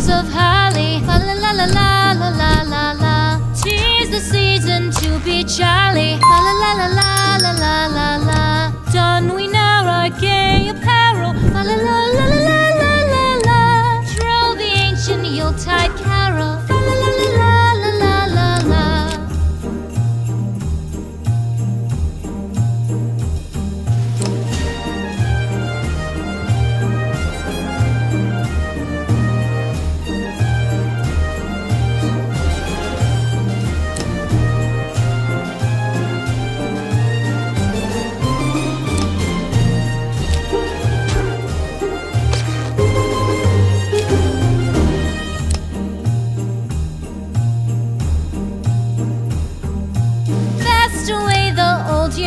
boughs of holly. Fa la la la la la la la la. Tis the season to be jolly. Fa la la la la la la la la. Don we now our gay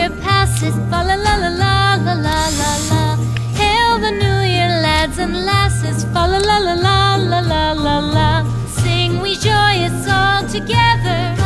year passes. Fa la la la la la la la la. Hail the new year, lads and lasses. Fa la la la la la la la la. Sing we joyous all together.